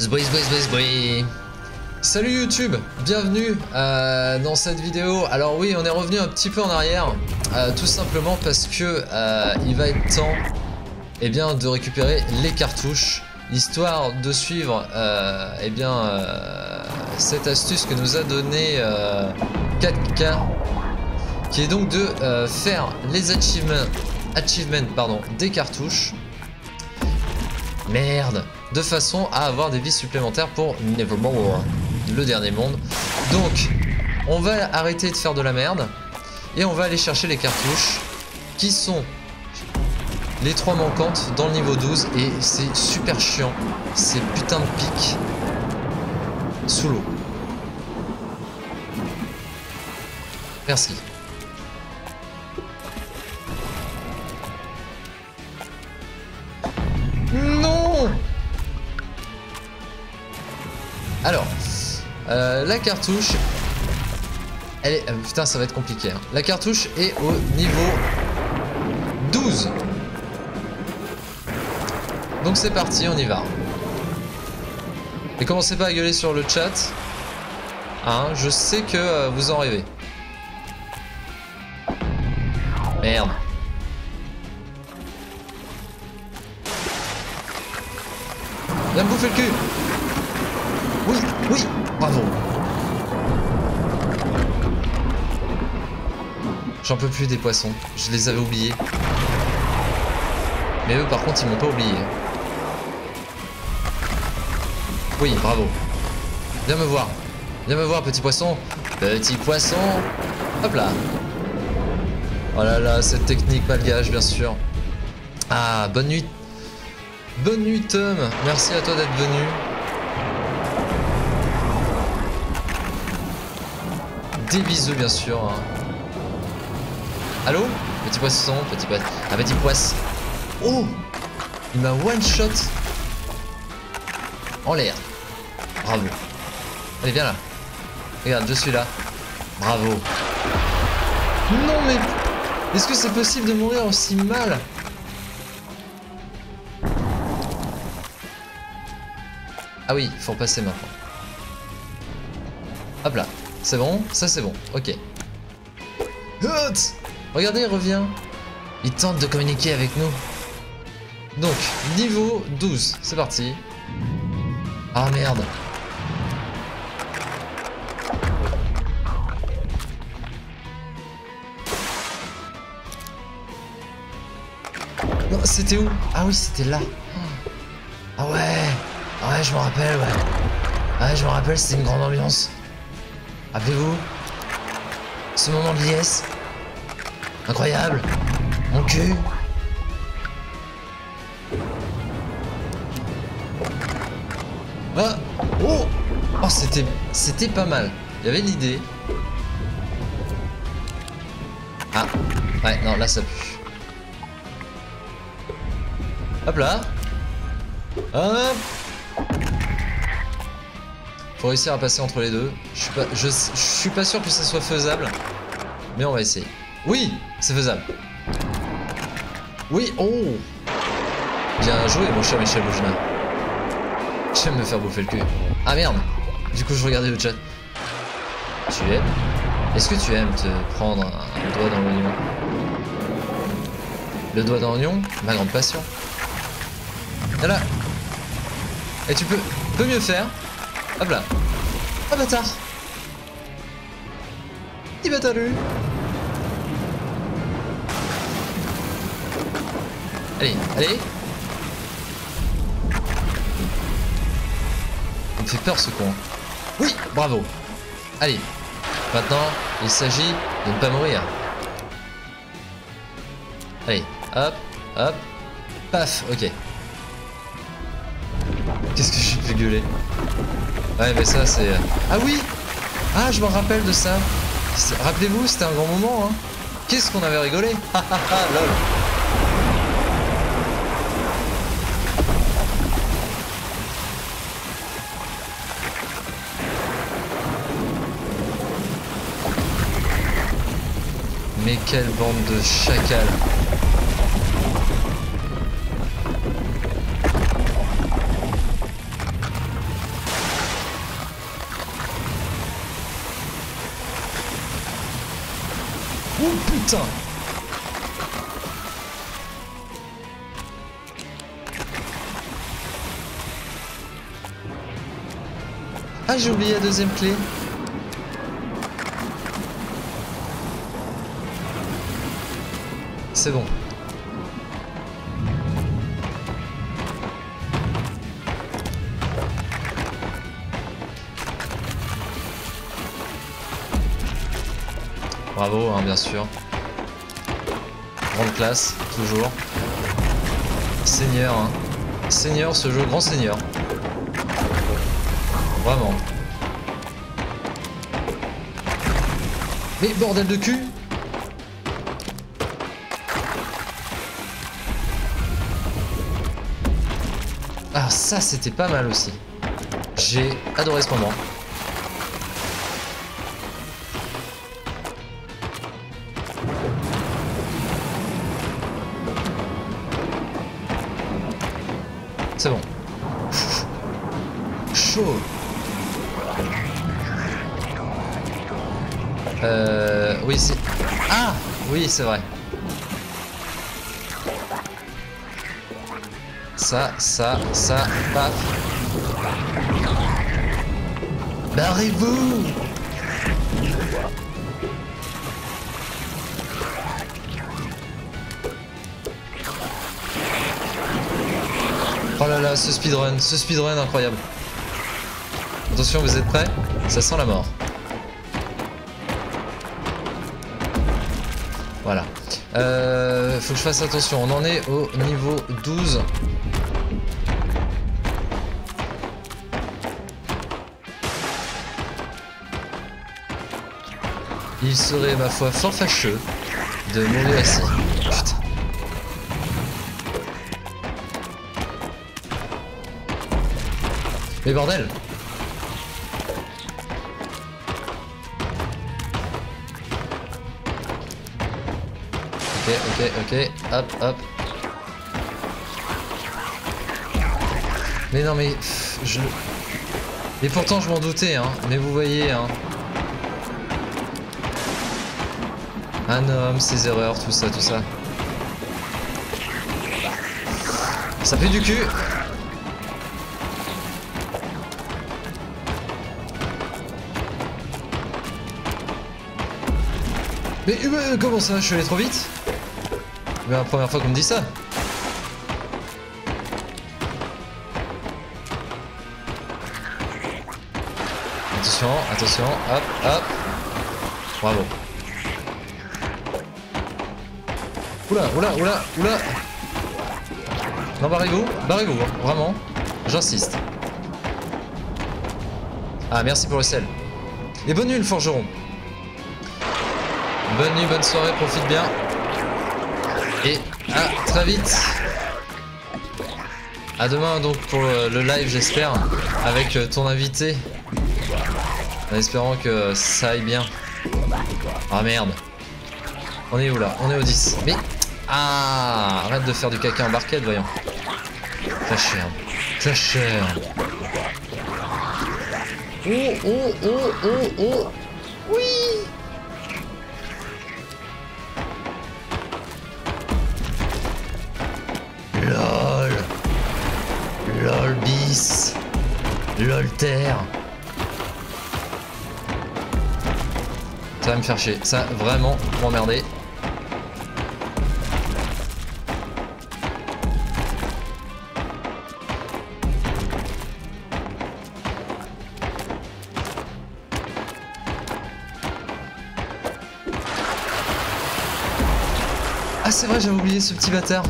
Zboui, zboui, zboui. Salut YouTube, bienvenue euh, dans cette vidéo. Alors oui, on est revenu un petit peu en arrière, euh, tout simplement parce que euh, il va être temps eh bien, de récupérer les cartouches, histoire de suivre eh bien, cette astuce que nous a donné 4K, qui est donc de faire les achievements, achievements pardon, des cartouches. Merde De façon à avoir des vies supplémentaires pour Nevermore le dernier monde. Donc, on va arrêter de faire de la merde. Et on va aller chercher les cartouches. Qui sont les trois manquantes dans le niveau 12. Et c'est super chiant. Ces putains de pics. Sous l'eau. Merci. Euh, la cartouche... Elle est... Euh, putain, ça va être compliqué. Hein. La cartouche est au niveau 12. Donc c'est parti, on y va. Et commencez pas à gueuler sur le chat. Hein, je sais que euh, vous en rêvez. Merde. Viens me bouffer le cul J'en peux plus des poissons. Je les avais oubliés. Mais eux, par contre, ils m'ont pas oublié. Oui, bravo. Viens me voir. Viens me voir, petit poisson. Petit poisson. Hop là. Oh là là, cette technique malgache, bien sûr. Ah, bonne nuit. Bonne nuit, Tom. Merci à toi d'être venu. Des bisous, bien sûr. Hein. Allô? Petit poisson, petit poisson. Un petit poisson. Oh Il m'a one shot en l'air. Bravo. Allez, viens là. Regarde, je suis là. Bravo. Non, mais... Est-ce que c'est possible de mourir aussi mal? Ah oui, faut repasser maintenant. Hop là. C'est bon Ça c'est bon. Ok. Regardez, il revient. Il tente de communiquer avec nous. Donc, niveau 12. C'est parti. Ah merde. Non, c'était où? Ah oui, c'était là. Ah ouais. Ah ouais, je me rappelle, ouais. Ouais, je me rappelle, c'était une grande ambiance. Rappelez-vous Ce moment de liesse Incroyable Mon cul Ah Oh Oh c'était c'était pas mal. Il y avait l'idée. Ah Ouais non là ça pue. Hop là Hop faut réussir à passer entre les deux. Je suis pas, je, suis pas sûr que ça soit faisable. Mais on va essayer. Oui, c'est faisable. Oui, oh Bien joué, mon cher Michel Boujna. J'aime me faire bouffer le cul. Ah merde Du coup, je regardais le chat. Tu aimes? Est-ce que tu aimes te prendre un doigt dans l'oignon? Le doigt dans l'oignon? Ma grande passion. Voilà. Et tu peux, peux mieux faire Hop là. Oh bâtard. Il bâtard lui Allez, allez. Il me fait peur ce con. Oui, bravo. Allez, maintenant, il s'agit de ne pas mourir. Allez, hop, hop, paf, ok. Qu'est-ce que j'ai fait gueuler? Ouais, mais ça, c'est... Euh, ah oui Ah, je me rappelle de ça. Rappelez-vous, c'était un grand moment, hein. Qu'est-ce qu'on avait rigolé? Ha ha ha, lol. Mais quelle bande de chacals Ah, j'ai oublié la deuxième clé. C'est bon. Bravo, hein, bien sûr. Grande classe, toujours. Seigneur, hein. Seigneur, ce jeu, grand seigneur. Vraiment. Mais bordel de cul Ah ça c'était pas mal aussi. J'ai adoré ce moment. C'est vrai. Ça, ça, ça, paf. Barrez-vous Oh là là, ce speedrun, ce speedrun incroyable. Attention, vous êtes prêts? Ça sent la mort. Euh, faut que je fasse attention. On en est au niveau 12. Il serait, ma foi, fort fâcheux de mourir ici. Putain. Mais bordel Ok, ok, hop, hop. Mais non mais... je... Et pourtant je m'en doutais, hein. Mais vous voyez, hein. Un homme, ses erreurs, tout ça, tout ça. Ça fait du cul Mais euh, comment ça? Je suis allé trop vite? Mais la première fois qu'on me dit ça Attention, attention, hop, hop Bravo Oula, oula, oula, oula Non, barrez-vous, barrez-vous, hein, vraiment J'insiste. Ah, merci pour le sel. Et bonne nuit, le forgeron Bonne nuit, bonne soirée, profite bien. Et à très vite. À demain donc pour le live j'espère avec euh, ton invité. En espérant que ça aille bien. Ah merde. On est où là? On est au 10. Mais... Ah Arrête de faire du caca en barquette voyons. Très cher. Très cher. Oh oh oh oh oh terre. Ça va me faire chier, ça vraiment m'emmerder. Ah c'est vrai j'avais oublié ce petit bâtard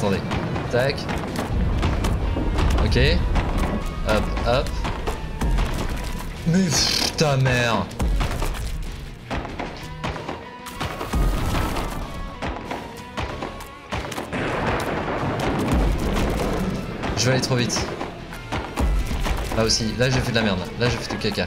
attendez. Tac. Ok. Hop, hop. Mais ta mère Je vais aller trop vite. Là aussi, là j'ai fait de la merde. Là j'ai fait du caca.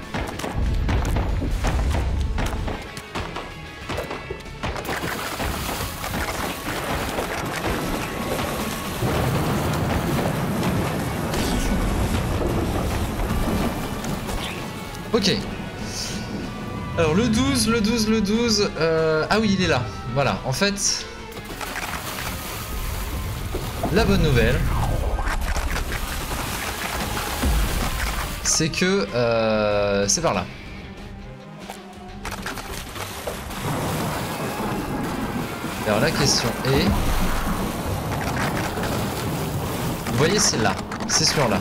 Ok. Alors le 12, le 12, le 12... Euh... Ah oui, il est là. Voilà, en fait... La bonne nouvelle... C'est que... Euh... C'est par là. Alors la question est... Vous voyez, c'est là. C'est sur là.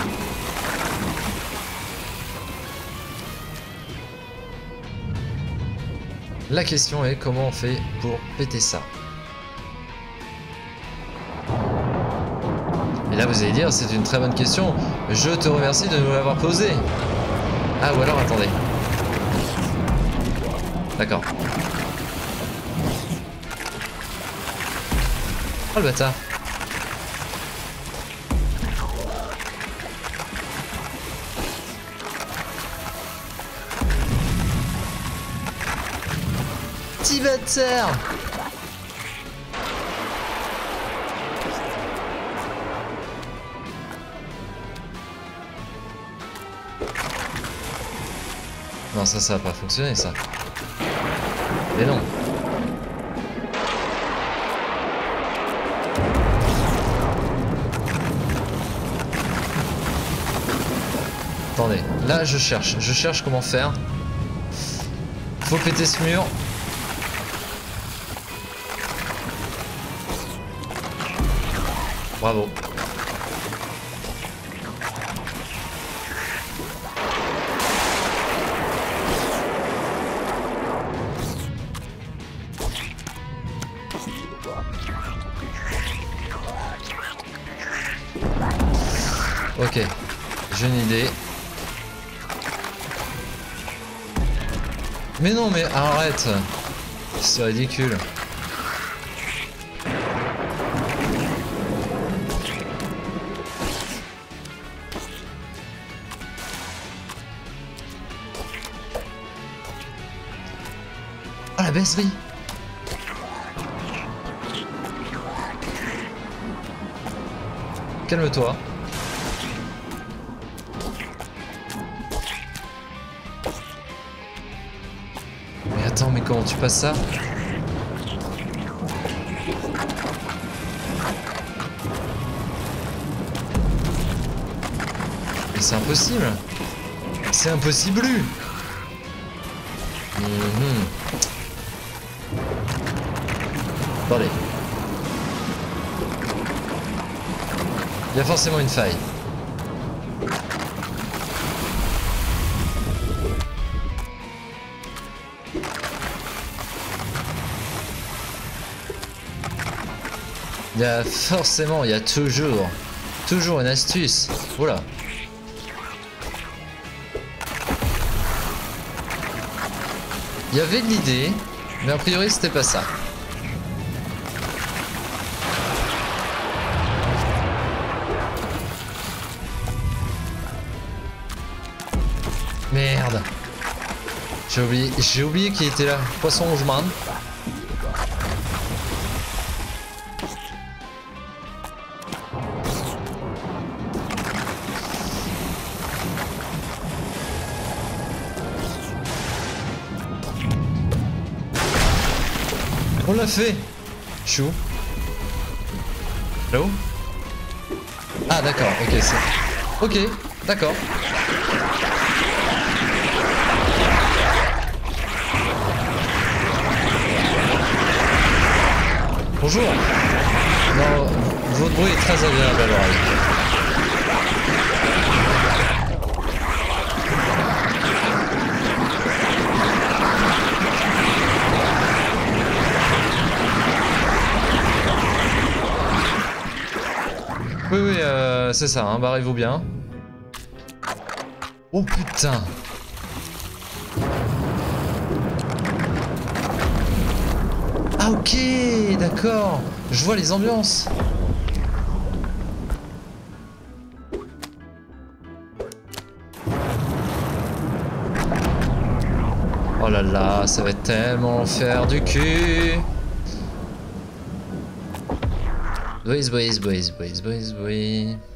La question est comment on fait pour péter ça Et là vous allez dire c'est une très bonne question. Je te remercie de nous l'avoir posée. Ah ou alors attendez. D'accord. Oh le bâtard. Non, ça, ça va pas fonctionner, ça. Mais non. Attendez, là je cherche, je cherche comment faire. Faut péter ce mur. Bravo. Ok, j'ai une idée. Mais non, mais arrête C'est ridicule. Calme-toi. Mais attends, mais comment tu passes ça c'est impossible C'est impossible Attendez. A forcément une faille. Il y a forcément, il y a toujours, toujours une astuce. Voilà. Il y avait de l'idée, mais a priori c'était pas ça. J'ai oublié, j'ai oublié qu'il était là. Poisson man. On l'a fait Chou. Là Ah d'accord, ok c'est... Ok, d'accord. Bonjour. Non, votre bruit est très agréable à l'oreille. Oui, oui, euh, c'est ça, hein, barrez-vous bien. Oh putain Ah ok, d'accord. Je vois les ambiances. Oh là là, ça va être tellement faire du cul. Boys, boys, boys, boys, boys, boys.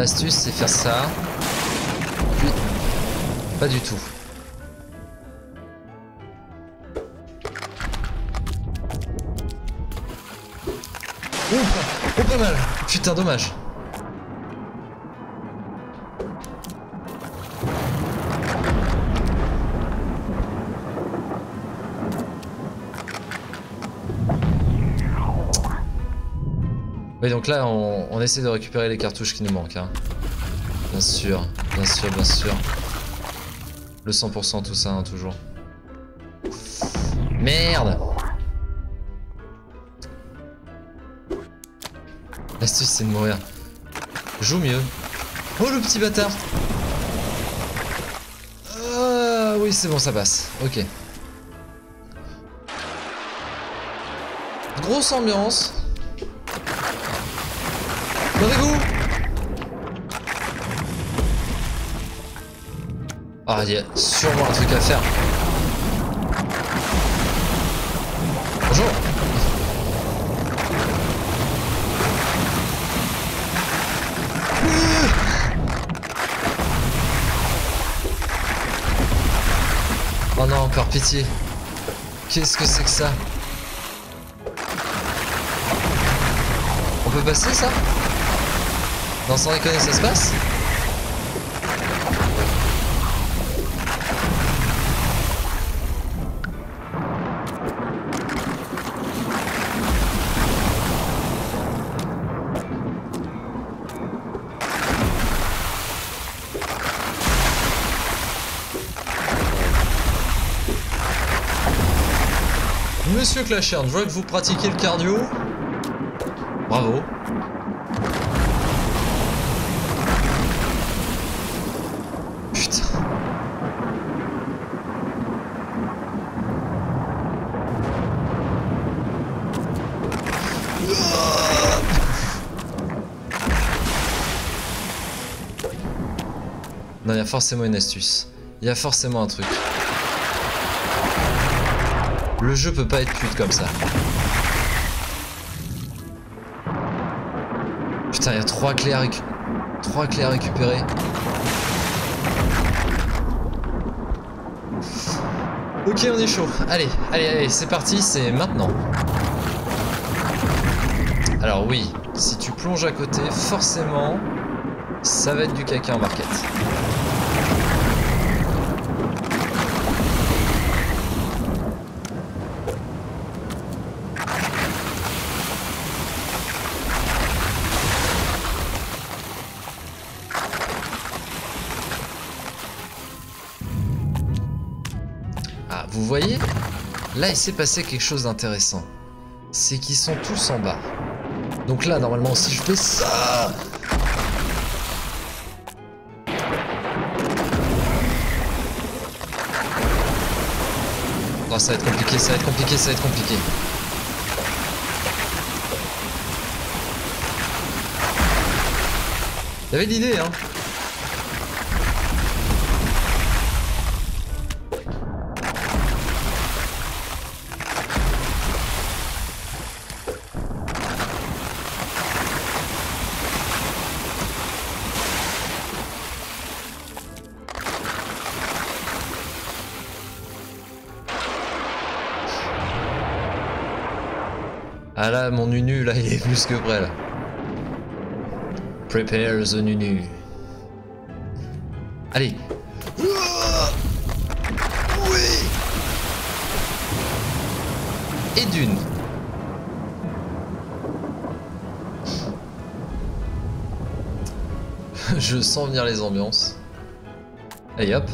L'astuce, c'est faire ça. Puis, pas du tout. Oh, oh, pas mal. Putain, dommage. Donc là, on, essaie de récupérer les cartouches qui nous manquent. Hein. Bien sûr, bien sûr, bien sûr. Le 100% tout ça, hein, toujours. Merde L'astuce, c'est de mourir. Joue mieux. Oh, le petit bâtard Ah, oui, c'est bon, ça passe. Ok. Grosse ambiance. Ah, il y a sûrement un truc à faire. Bonjour Oh non, encore pitié. Qu'est-ce que c'est que ça? On peut passer ça? Non, sans déconner, ça se passe? Clashern, je vois que vous pratiquez le cardio. Bravo. Non, il y a forcément une astuce. Il y a forcément un truc. Le jeu peut pas être pute comme ça. Putain, il clés à, clés à récupérer. Ok, on est chaud. Allez, allez, allez, c'est parti, c'est maintenant. Alors oui, si tu plonges à côté, forcément, ça va être du caca en barquette. Voyez Là, il s'est passé quelque chose d'intéressant. C'est qu'ils sont tous en bas. Donc là, normalement, si je fais ça... Oh, ça va être compliqué, ça va être compliqué, ça va être compliqué. Il y avait l'idée, hein. Plus que prêt, là. Prepare the nunu. Allez. Oui Et d'une. Je sens venir les ambiances. Allez hop.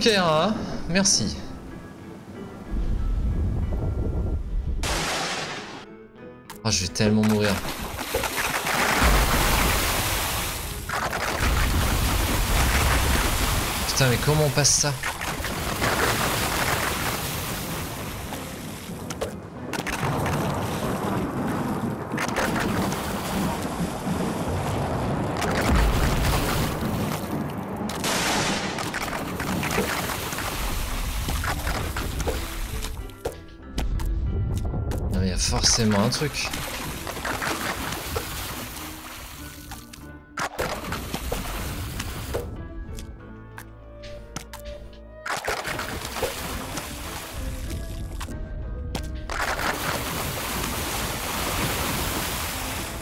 Molokaira, merci. Ah, je vais tellement mourir. Putain, mais comment on passe ça? Forcément un truc.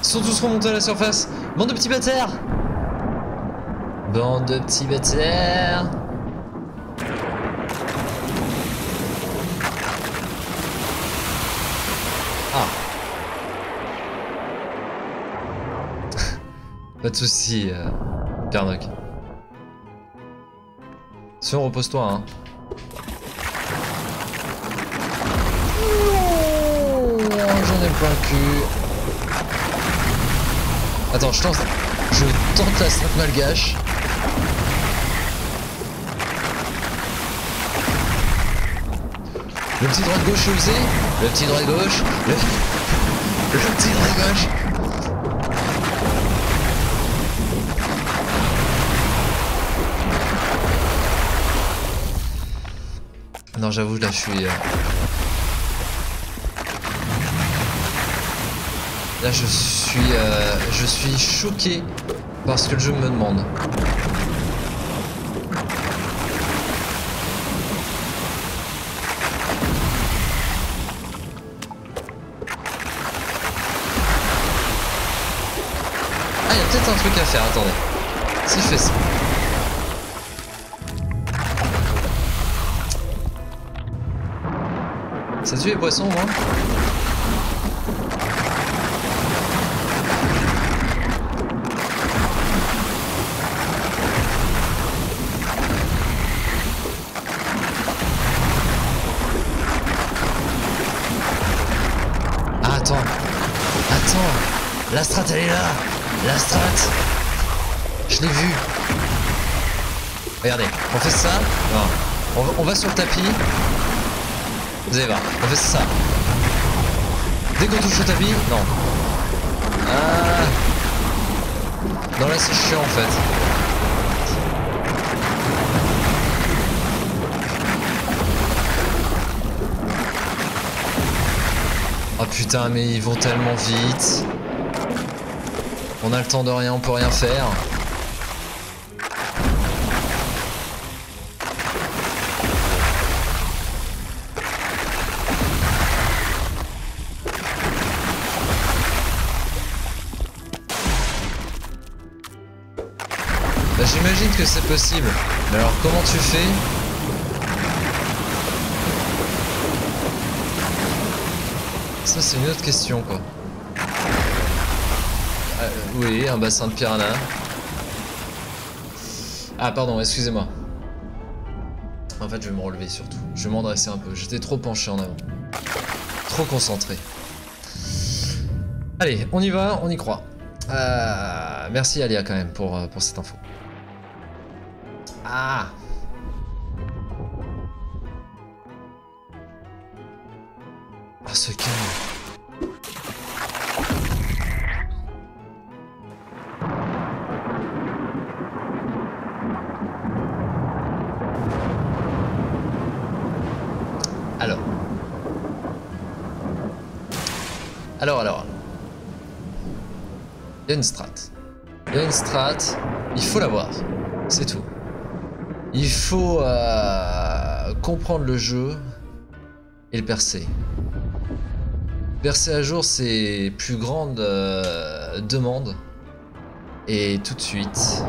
Ils sont tous remontés à la surface. Bande de petits bâtards Bande de petits bâtards Ah Pas de soucis, euh, Karnok. Sinon, repose-toi, hein. Oh, J'en ai plein le cul. Attends, je tente, je tente la strate malgache. Le petit droit de gauche, je le. Le petit droit de gauche. Le, le petit droit de gauche. J'avoue, là, je suis... euh, Là, je suis, euh, je suis choqué par ce que le jeu me demande. Ah, il y a peut-être un truc à faire, attendez. Si je fais ça. Ça tue les poissons, moi Ah, attends. Attends. La strat, elle est là. La strat. Je l'ai vue. Regardez, on fait ça. On va sur le tapis. Vous allez voir, on fait ça. Dès qu'on touche au tapis, non. Ah. Non, là, c'est chiant en fait. Oh putain, mais ils vont tellement vite. On a le temps de rien, on peut rien faire. C'est possible. Mais alors comment tu fais? Ça c'est une autre question quoi. Euh, oui, un bassin de piranha. Ah pardon, excusez-moi. En fait je vais me relever surtout. Je vais m'endresser un peu. J'étais trop penché en avant. Trop concentré. Allez, on y va, on y croit. Euh, merci Alia quand même pour, euh, pour cette info. Ah Ah ce. Alors. Alors, alors. Il une strat. Il une strat. Il faut l'avoir. C'est tout. Il faut euh, comprendre le jeu et le percer. Percer à jour ses plus grandes euh, demandes. Et tout de suite.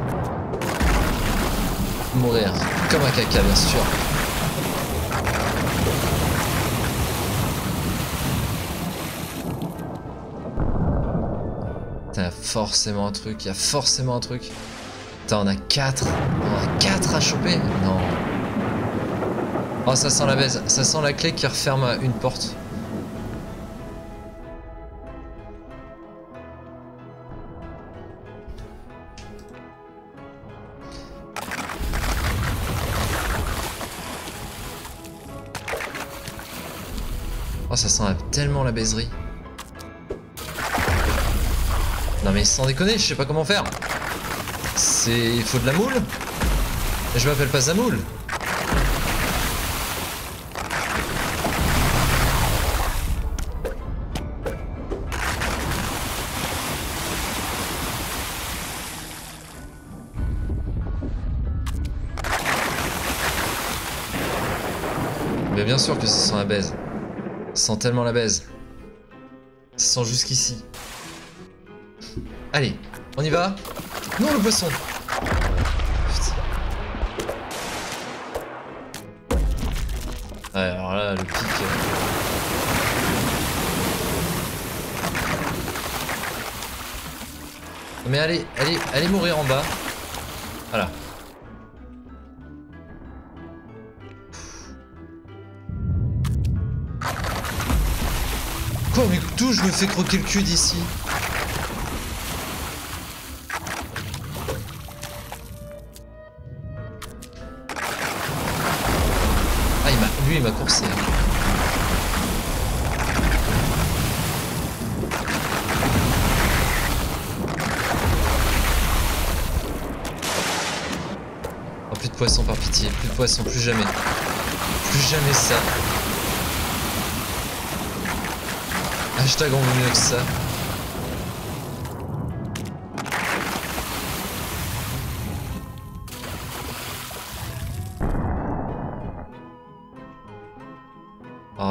Mourir. Comme un caca, bien sûr. Putain, y a forcément un truc, il y a forcément un truc. On a 4. On a 4 à choper Non. Oh, ça sent la baise. Ça sent la clé qui referme une porte. Oh, ça sent tellement la baiserie. Non mais sans déconner, je sais pas comment faire. C'est... Il faut de la moule Je m'appelle pas Zamoul. Mais bien sûr que ça sent la baise. Ça sent tellement la baise. Ça sent jusqu'ici. Allez, on y va? Non, le poisson Putain. Ouais, alors là, le pic... Euh. Mais allez, allez, allez mourir en bas. Voilà. Quoi, mais d'où je me fais croquer le cul d'ici? Oh, plus de poissons par pitié, plus de poissons, plus jamais. Plus jamais ça. Hashtag on veut mieux que ça.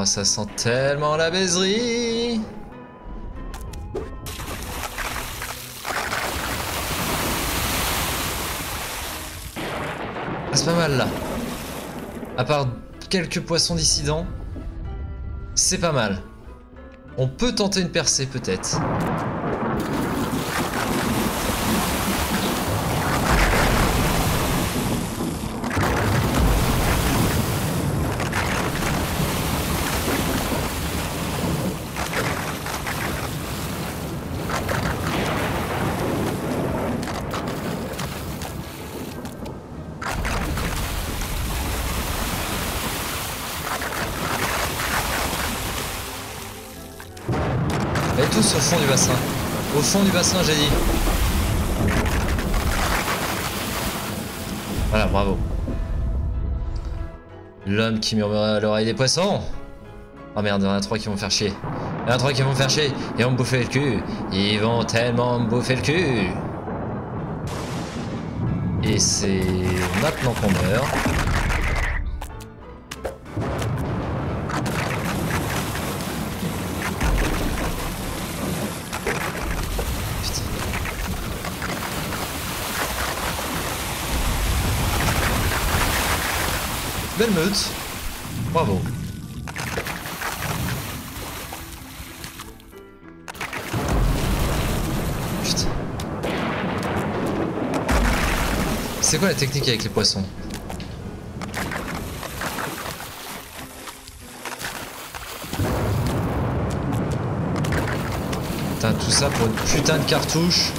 Ça sent tellement la baiserie Ah, c'est pas mal, là. À part quelques poissons dissidents, c'est pas mal. On peut tenter une percée, peut-être. Fond du bassin, j'ai dit. Voilà, bravo. L'homme qui murmurait à l'oreille des poissons. Oh merde, il y en a trois qui vont faire chier. Il y en a trois qui vont faire chier. Ils vont me bouffer le cul. Ils vont tellement me bouffer le cul. Et c'est maintenant qu'on meurt. Belle meute. Bravo. C'est quoi la technique avec les poissons? Putain, tout ça pour une putain de cartouche.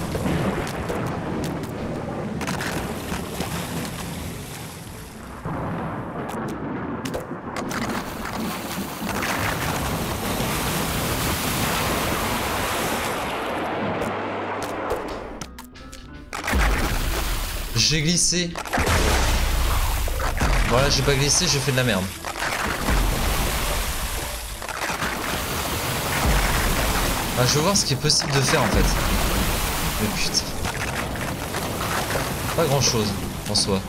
J'ai glissé. Voilà, j'ai pas glissé, j'ai fait de la merde. Ah, je veux voir ce qui est possible de faire en fait. Mais putain. Pas grand chose en soi.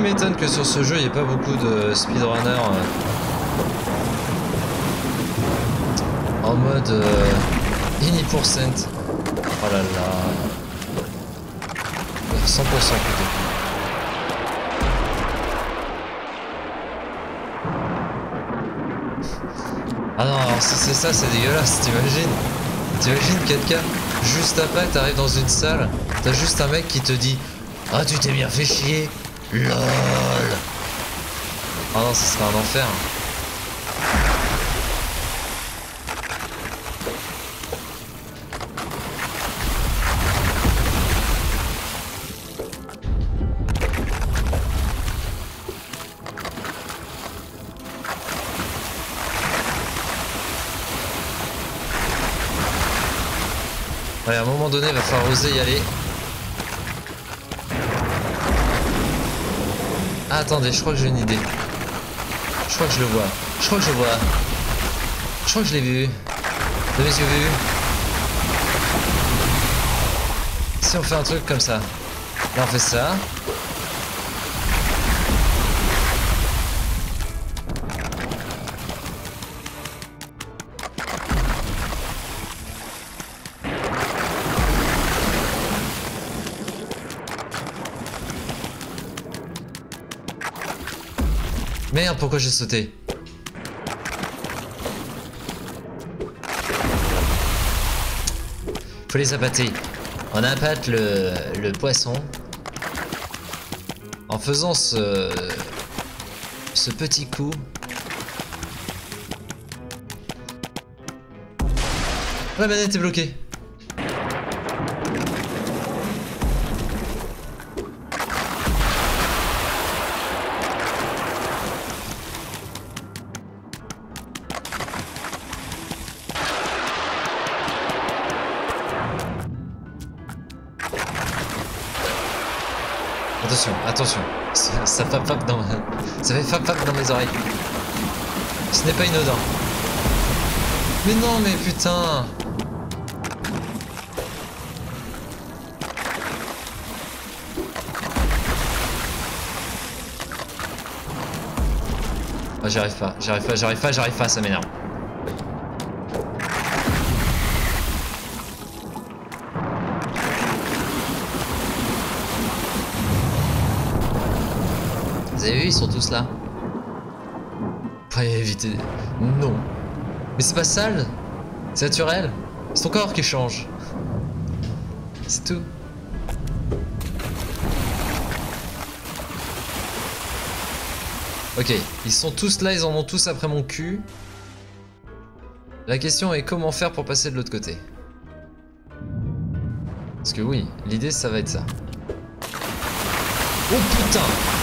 Tu m'étonnes que sur ce jeu, il n'y ait pas beaucoup de speedrunners euh, en mode euh, ini%. Oh là là. 100% plutôt. Ah non, alors si c'est ça, c'est dégueulasse, t'imagines? T'imagines quelqu'un, juste après, t'arrives dans une salle, t'as juste un mec qui te dit Ah, tu t'es bien fait chier LOL Oh non, ce serait un enfer. Ouais, à un moment donné, il va falloir oser y aller. Attendez, je crois que j'ai une idée. Je crois que je le vois. Je crois que je le vois. Je crois que je l'ai vu. De mes yeux vus. Si on fait un truc comme ça. Là, on fait ça. Pourquoi j'ai sauté Faut les appâter. On appâte le, le poisson. En faisant ce, ce petit coup. La manette est bloquée. Ce n'est pas inodore. Mais non, mais putain. Ah, j'y arrive pas, j'y arrive pas, j'y arrive pas, j'y arrive pas, ça m'énerve. Vous avez vu, ils sont tous là. Éviter. Non. Mais c'est pas sale. C'est naturel. C'est ton corps qui change. C'est tout. Ok, ils sont tous là, ils en ont tous après mon cul. La question est comment faire pour passer de l'autre côté. Parce que oui, l'idée ça va être ça. Oh putain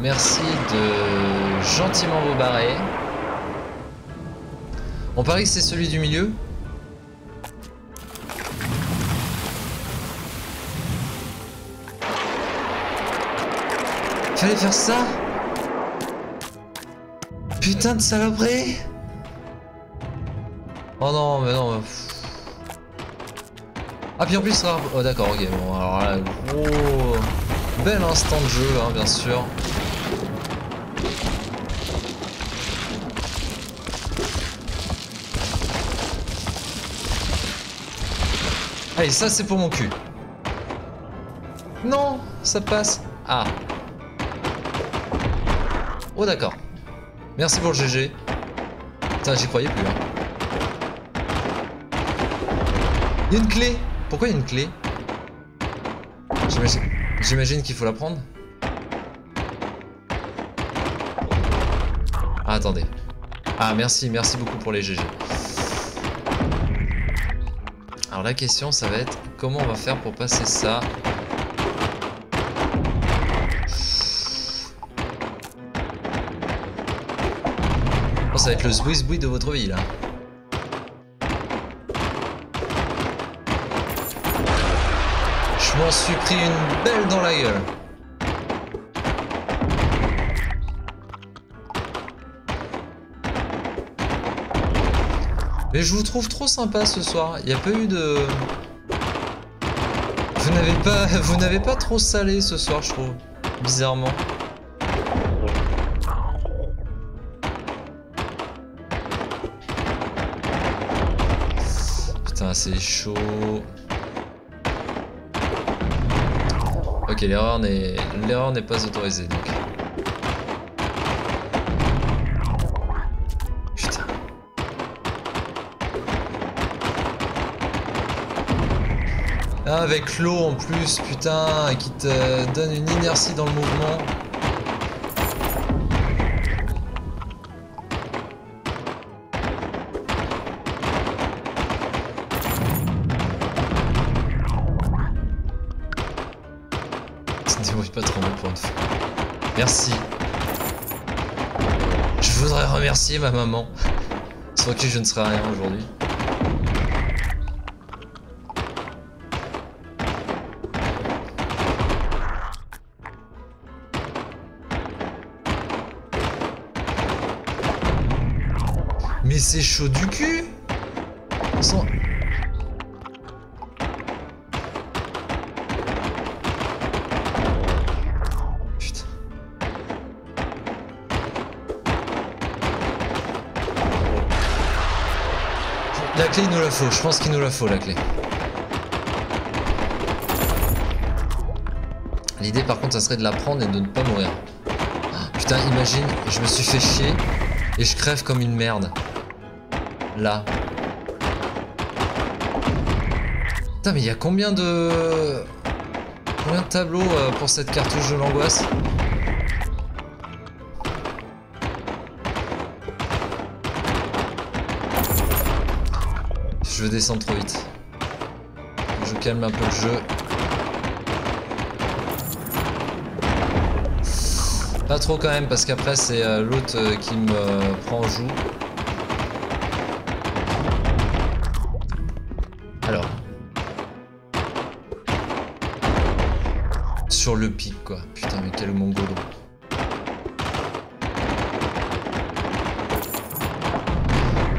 Merci de gentiment vous barrer. On parie que c'est celui du milieu Fallait faire ça Putain de saloperie Oh non, mais non. Ah, puis en plus, ça... Oh, d'accord, ok. Bon, alors là, gros... Bel instant de jeu, hein, bien sûr. Allez, ça, c'est pour mon cul. Non, ça passe. Ah. Oh, d'accord. Merci pour le GG. Putain, j'y croyais plus. Hein. Il y a une clé Pourquoi il y a une clé? J'imagine qu'il faut la prendre. Ah, attendez. Ah, merci, merci beaucoup pour les GG. Alors la question, ça va être comment on va faire pour passer ça? Oh, ça va être le zouiz de votre vie, là. Je m'en suis pris une belle dans la gueule. Mais je vous trouve trop sympa ce soir. Il n'y a pas eu de... Vous n'avez pas... Vous n'avez pas trop salé ce soir, je trouve. Bizarrement. Putain, c'est chaud. Ok, l'erreur n'est l'erreur n'est pas autorisée donc. Avec l'eau en plus, putain, qui te donne une inertie dans le mouvement. Merci. Je voudrais remercier ma maman. Sans qui je ne serais rien aujourd'hui. Chaud du cul. La clé, il nous la faut. Je pense qu'il nous la faut, la clé. L'idée, par contre, ça serait de la prendre et de ne pas mourir. putain, imagine, je me suis fait chier et je crève comme une merde. Là. Putain, mais il y a combien de... Combien de tableaux euh, pour cette cartouche de l'angoisse Je veux descendre trop vite. Je calme un peu le jeu. Pas trop quand même parce qu'après c'est euh, l'autre euh, qui me prend en joue. Putain mais quel mongolo.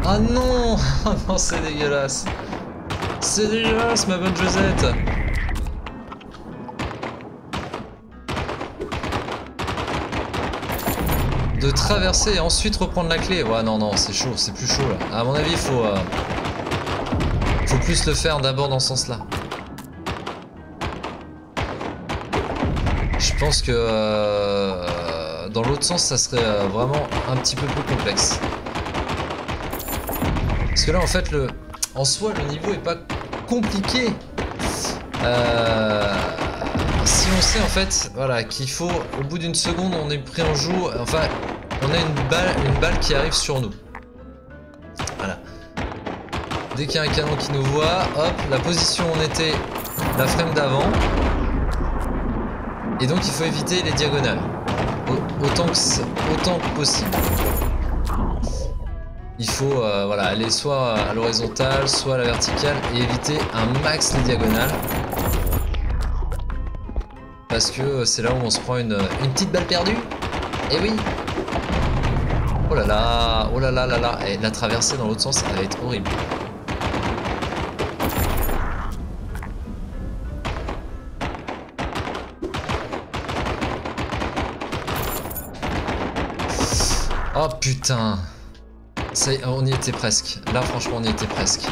Ah non Ah non, c'est dégueulasse C'est dégueulasse, ma bonne Josette De traverser et ensuite reprendre la clé. Ouais, non, non, c'est chaud, c'est plus chaud là. À mon avis, il faut... Euh, faut plus le faire d'abord dans ce sens-là. Je pense que... Euh, dans l'autre sens, ça serait euh, vraiment un petit peu plus complexe. Parce que là, en fait, le, en soi, le niveau est pas compliqué. Euh, si on sait en fait, voilà, qu'il faut, au bout d'une seconde, on est pris en joue. Enfin, on a une balle, une balle qui arrive sur nous. Voilà. Dès qu'il y a un canon qui nous voit, hop, la position où on était, la frame d'avant. Et donc il faut éviter les diagonales. Autant que, possible il faut euh, voilà, aller soit à l'horizontale, soit à la verticale et éviter un max les diagonales. Parce que c'est là où on se prend une, petite balle perdue. Et eh oui Oh là là Oh là là là là Et la traversée dans l'autre sens, ça va être horrible. Putain on y était presque. Là, franchement, on y était presque.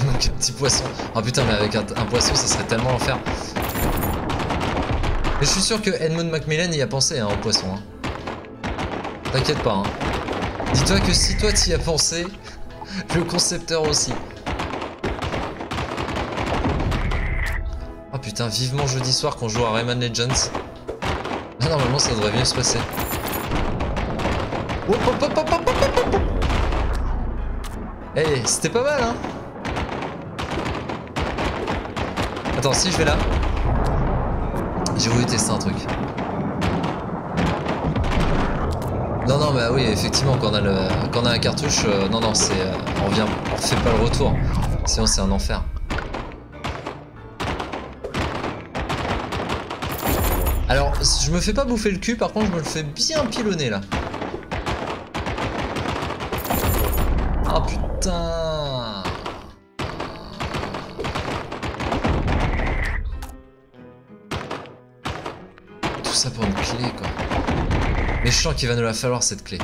Donc, un petit poisson. Oh putain, mais avec un, poisson, ça serait tellement l'enfer. Mais je suis sûr que Edmund Macmillan y a pensé hein, au poisson. Hein. T'inquiète pas. Hein. Dis-toi que si toi t'y as pensé, le concepteur aussi. Putain, vivement jeudi soir qu'on joue à Rayman Legends. Là, normalement, ça devrait bien se passer. Hop, hop, hop, hop, hop, hop, hop. Eh, c'était pas mal, hein Attends, si je vais là. J'ai voulu tester un truc. Non, non, bah oui, effectivement, quand on a, le, quand on a un cartouche, euh, non, non, c'est, euh, on vient, on fait pas le retour. Sinon, c'est un enfer. Je me fais pas bouffer le cul, par contre, je me le fais bien pilonner, là. Oh, putain Tout ça pour une clé, quoi. Mais je sens qu'il va nous la falloir, cette clé.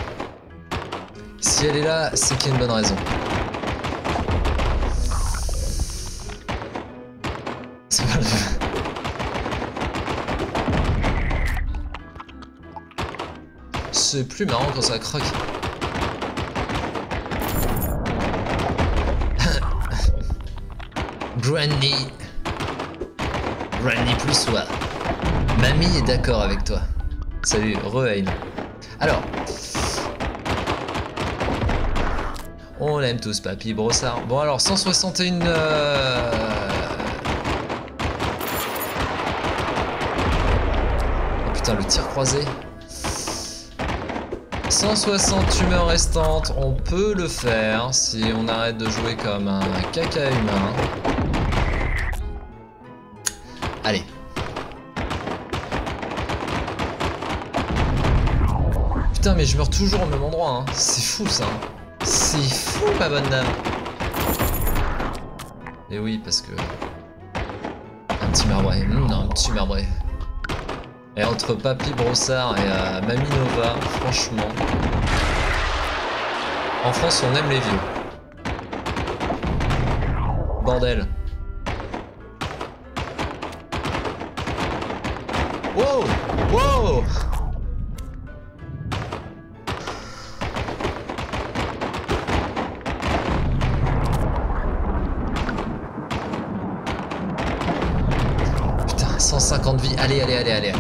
Si elle est là, c'est qu'il y a une bonne raison. C'est plus marrant quand ça croque. Granny. Granny plus soi. Mamie est d'accord avec toi. Salut, re Alors. On l'aime tous, Papy Brossard. Bon alors, 161... Euh... Oh putain, le tir croisé. 160 humeurs restantes, on peut le faire si on arrête de jouer comme un caca humain. Allez. Putain mais je meurs toujours au même endroit, hein. c'est fou ça. C'est fou ma bonne dame. Et oui parce que... Un petit marbré, non un petit marbré. Et entre Papy Brossard et euh, Mamie Nova, franchement. En France, on aime les vieux. Bordel. Wow Wow Putain, 150 vies. Allez, allez, allez, allez.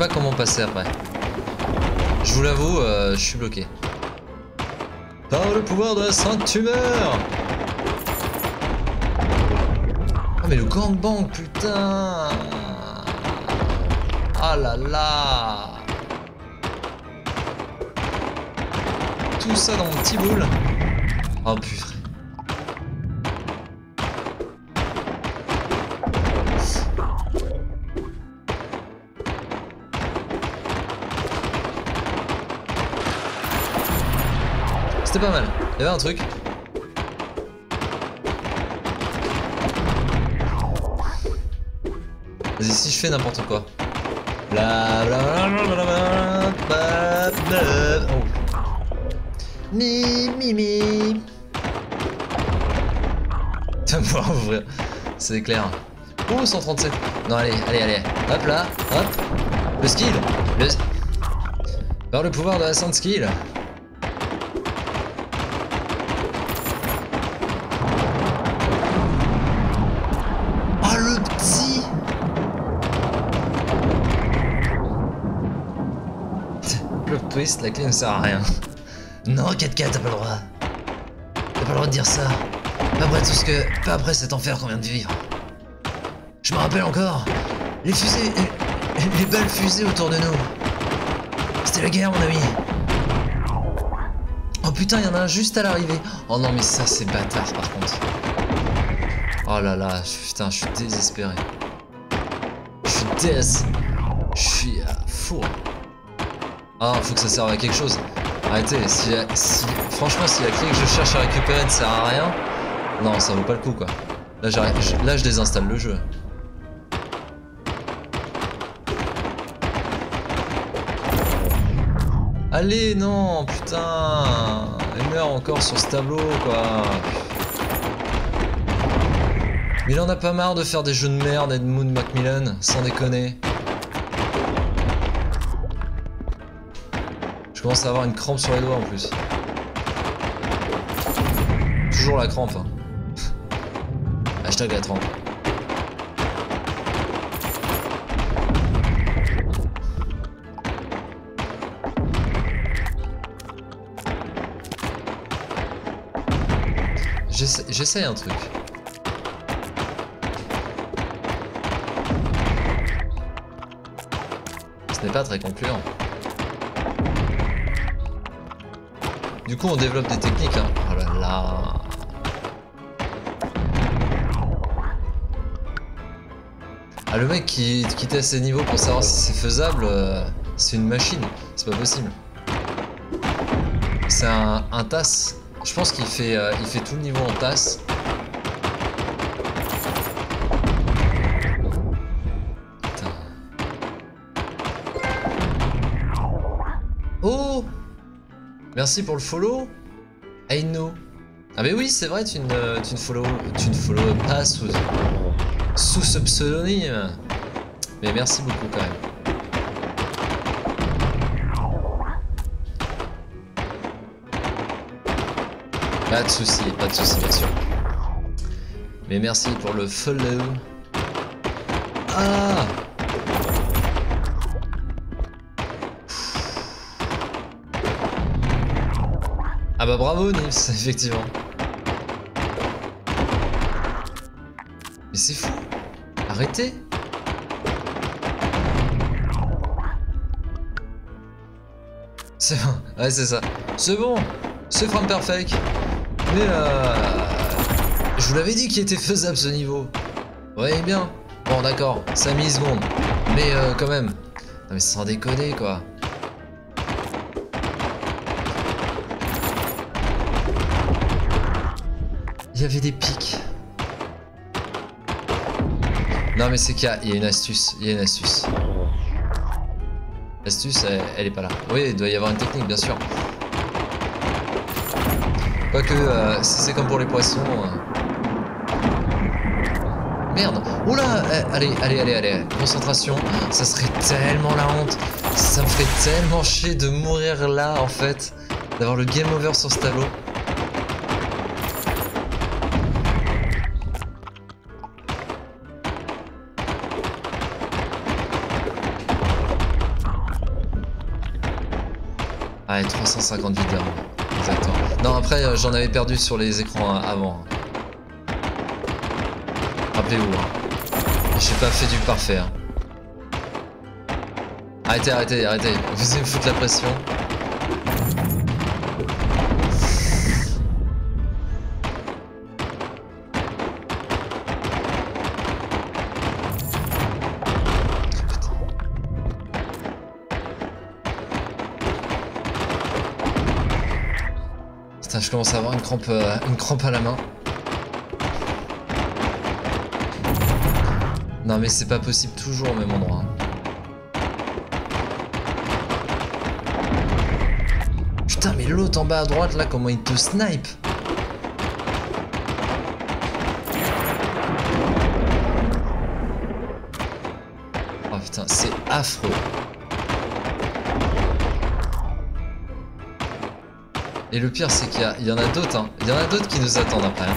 Pas comment passer après. Je vous l'avoue, euh, je suis bloqué. Par le pouvoir de la sainte tumeur Ah mais le gangbang, putain Ah là là Tout ça dans mon petit boule. Oh putain. C'était pas mal. Il y avait un truc. Vas-y, si je fais n'importe quoi. Bla bla bla bla. Mi mi mi. Tu vas pouvoir ouvrir. C'est clair. Oh, 137. Non, allez, allez, allez. Hop là, hop. Le skill. Le... Par le pouvoir de la sainte skill. La clé ne sert à rien. Non, 4K, t'as pas le droit. T'as pas le droit de dire ça. Pas après tout ce que. Pas après cet enfer qu'on vient de vivre. Je me rappelle encore. Les fusées. Les balles fusées autour de nous. C'était la guerre, mon ami. Oh putain, il y en a un juste à l'arrivée. Oh non, mais ça, c'est bâtard par contre. Oh là là, putain, je suis désespéré. Je suis dés. Je suis à. Ah, faut que ça serve à quelque chose. Arrêtez, si, franchement, si la clé que je cherche à récupérer ne sert à rien, non, ça vaut pas le coup, quoi. Là, là je désinstalle le jeu. Allez, non, putain Il meurt encore sur ce tableau, quoi. Mais il en a pas marre de faire des jeux de merde, Edmund Macmillan, sans déconner. Je commence à avoir une crampe sur les doigts en plus. Toujours la crampe. Hein. Hashtag la trempe. J'essaye un truc. Ce n'est pas très concluant. Du coup, on développe des techniques. Hein. Oh là là. Ah, le mec qui, teste ses niveaux pour savoir si c'est faisable, euh, c'est une machine. C'est pas possible. C'est un, un tasse. Je pense qu'il fait, euh, il fait tout le niveau en tasse. Merci pour le follow. Hey no. Ah mais oui, c'est vrai, tu ne, tu ne follow, tu ne follow pas sous, sous ce pseudonyme. Mais merci beaucoup quand même. Pas de soucis, pas de soucis bien sûr. Mais merci pour le follow. Ah bah bravo Nils, effectivement. Mais c'est fou Arrêtez C'est bon, ouais c'est ça. C'est bon C'est Frame Perfect Mais euh... Je vous l'avais dit qu'il était faisable ce niveau. Vous voyez bien Bon d'accord, 5 millisecondes. Mais euh, quand même. Non mais sans déconner quoi. Il y avait des pics. Non mais c'est qu'il y, a une astuce, il y a une astuce. L'astuce, elle, est pas là. Oui, il doit y avoir une technique, bien sûr. Quoique, euh, si c'est comme pour les poissons... Euh. Merde Oula eh, Allez, allez, allez, allez, concentration. Ça serait tellement la honte. Ça me ferait tellement chier de mourir là, en fait. D'avoir le game over sur ce tableau. Ouais, 350 vidéos. Exactement. Non, après, euh, j'en avais perdu sur les écrans euh, avant. Rappelez-vous. Hein. J'ai pas fait du parfait. Hein. Arrêtez, arrêtez, arrêtez. Vous allez me foutre la pression. Je commence à avoir une crampe, euh, une crampe à la main. Non mais c'est pas possible toujours au même endroit. hein. Putain mais l'autre en bas à droite là comment il te snipe Oh putain c'est affreux Et le pire c'est qu'il y, en a d'autres hein. Il y en a d'autres qui nous attendent après hein.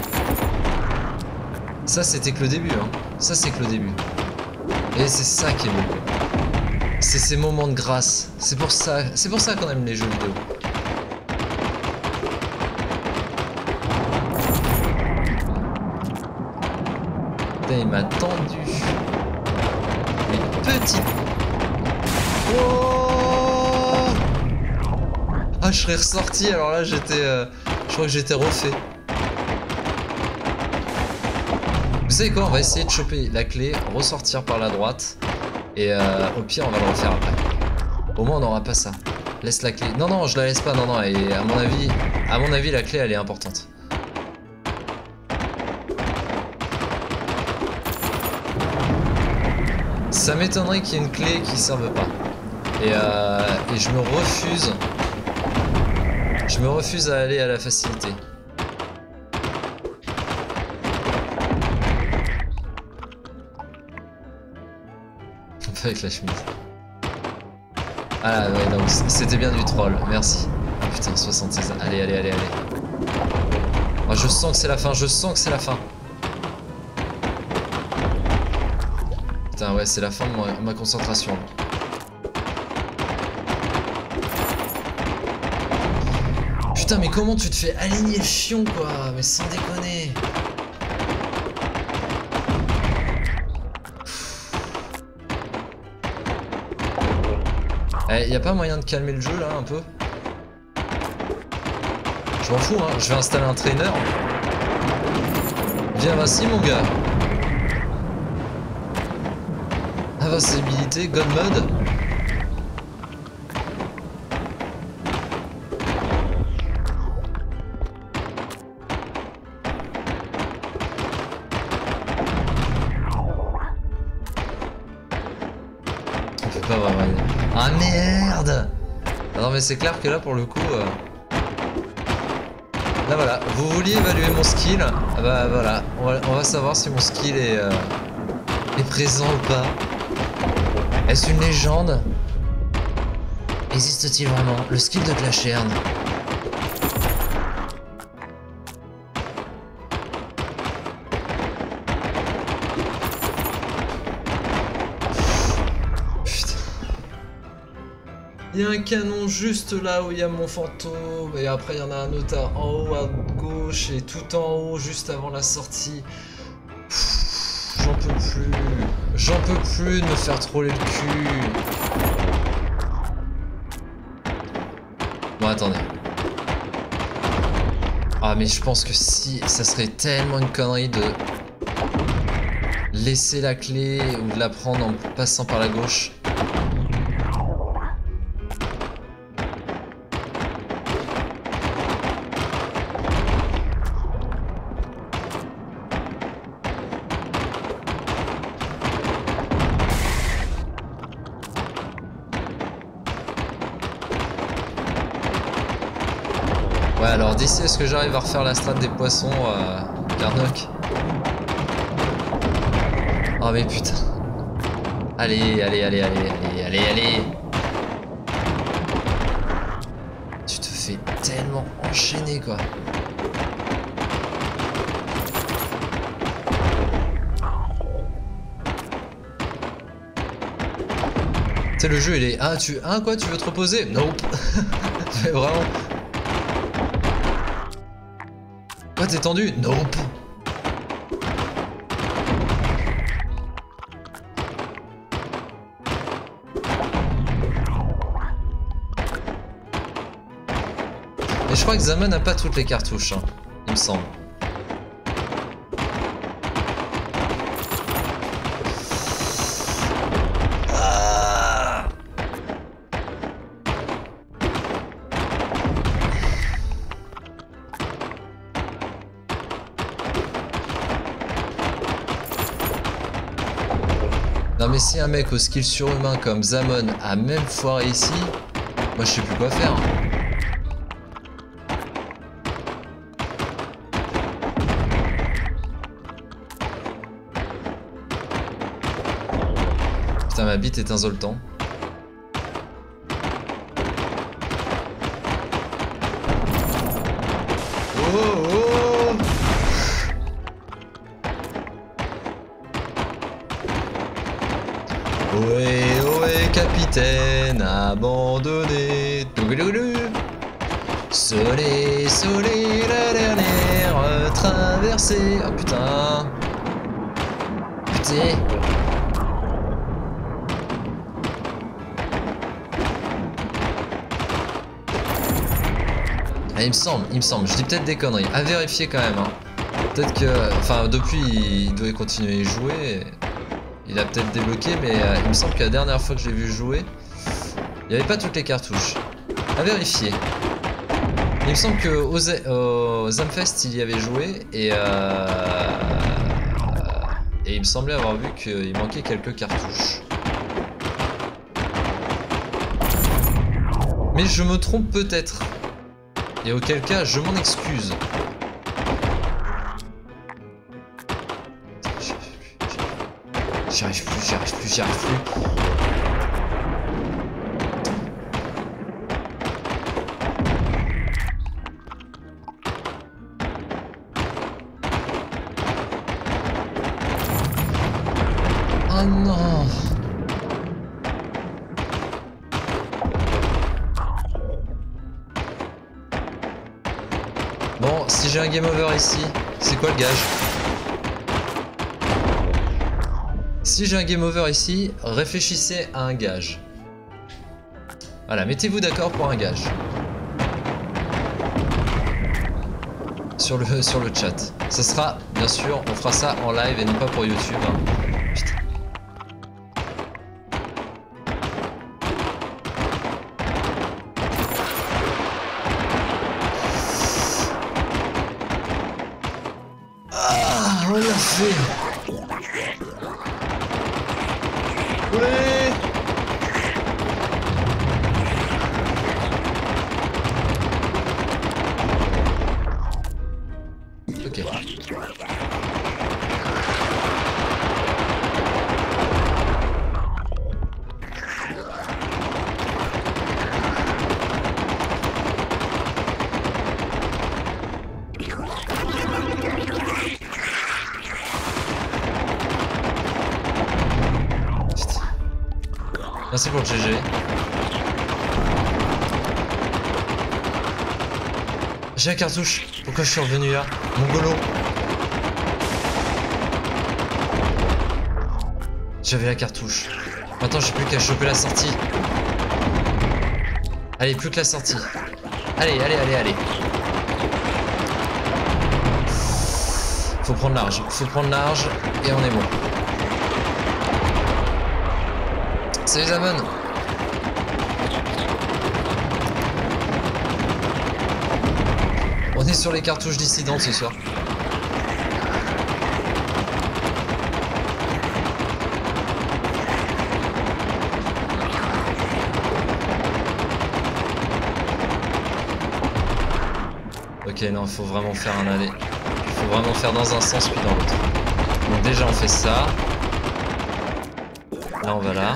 Ça c'était que le début hein. Ça c'est que le début Et c'est ça qui est beau C'est ces moments de grâce C'est pour ça, c'est pour ça qu'on aime les jeux vidéo Putain il m'a tendu Mais petit oh je serais ressorti alors là j'étais euh, Je crois que j'étais refait Vous savez quoi On va essayer de choper la clé, ressortir par la droite. Et euh, au pire, on va le refaire après. Au moins, on n'aura pas ça. Laisse la clé. Non, non, je la laisse pas. Non, non. Et à mon avis, à mon avis, la clé, elle est importante. Ça m'étonnerait qu'il y ait une clé qui serve pas. Et, euh, et je me refuse. Je me refuse à aller à la facilité. avec la chemise. Ah ouais, donc c'était bien du troll, merci. Putain, 76, allez, allez, allez, allez. Oh, je sens que c'est la fin, je sens que c'est la fin. Putain, ouais, c'est la fin de ma, ma concentration. Putain, mais comment tu te fais aligner le chion, quoi Mais sans déconner Eh, y a pas moyen de calmer le jeu là un peu? Je m'en fous, hein, je vais installer un trainer. Viens, vas-y mon gars. Invincibilité, God Mode. C'est clair que là pour le coup... euh, Là voilà, vous vouliez évaluer mon skill, ah bah voilà, on va, on va savoir si mon skill est, euh, présent ou pas. Est-ce une légende? Existe-t-il vraiment? Le skill de Clashern Il y a un canon juste là où il y a mon fantôme et après il y en a un autre en haut à gauche et tout en haut juste avant la sortie. J'en peux plus. J'en peux plus de me faire troller le cul. Bon attendez. Ah mais je pense que si ça serait tellement une connerie de laisser la clé ou de la prendre en passant par la gauche. Est-ce que j'arrive à refaire la strat des poissons, euh, Oh mais putain. Allez, allez, allez, allez, allez, allez, allez. Tu te fais tellement enchaîner, quoi. Tu sais, le jeu, il est... Ah, tu... Ah, quoi, tu veux te reposer? Nope. Mais vraiment... T'es tendu Nope. Et je crois que Zaman n'a pas toutes les cartouches, hein, il me semble. Mais si un mec au skill surhumain comme Zamon a même foiré ici, moi je sais plus quoi faire. Putain ma bite est un traversée. Oh putain. Putain. Ah, il me semble, il me semble. Je dis peut-être des conneries. À vérifier quand même. Hein. Peut-être que. Enfin, depuis, il doit continuer à jouer. Il a peut-être débloqué, mais euh, il me semble que la dernière fois que je l'ai vu jouer, il n'y avait pas toutes les cartouches. À vérifier. Il me semble que au, Z- Zamfest, il y avait joué et euh, et il me semblait avoir vu qu'il manquait quelques cartouches. Mais je me trompe peut-être. Et auquel cas, je m'en excuse. J'y plus, j'y arrive plus, j'y arrive plus. J'ai un game over ici, c'est quoi le gage? Si j'ai un game over ici, réfléchissez à un gage. Voilà, mettez-vous d'accord pour un gage. Sur le, sur le chat. Ça sera, bien sûr, on fera ça en live et non pas pour YouTube. hein. Merci pour le GG. J'ai un cartouche. Pourquoi je suis revenu là Mongolo. J'avais la cartouche. Maintenant, j'ai plus qu'à choper la sortie. Allez, plus que la sortie. Allez, allez, allez, allez. Faut prendre large. Faut prendre large et on est bon. Salut Zaman On est sur les cartouches dissidentes ce soir. Ok, non, faut vraiment faire un aller. Faut vraiment faire dans un sens puis dans l'autre. Donc déjà on fait ça. Là on va là.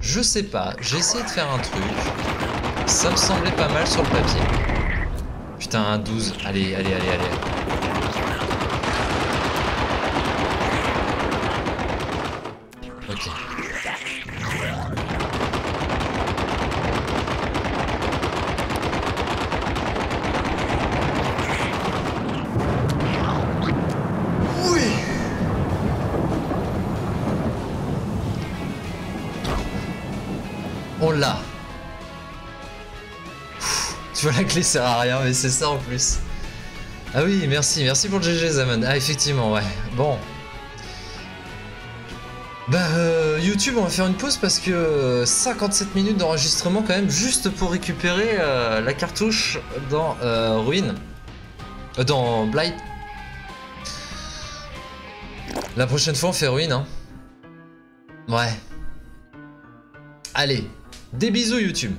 Je sais pas, j'ai essayé de faire un truc. Ça me semblait pas mal sur le papier. Putain, un 12. Allez, allez, allez, allez. clé sert à rien, mais c'est ça en plus. Ah oui, merci, merci pour le GG Zaman. Ah effectivement, ouais. Bon. Bah euh, YouTube, on va faire une pause parce que 57 minutes d'enregistrement quand même, juste pour récupérer euh, la cartouche dans euh, Ruin. Euh, dans Blight. La prochaine fois on fait Ruin, hein. Ouais. Allez, des bisous YouTube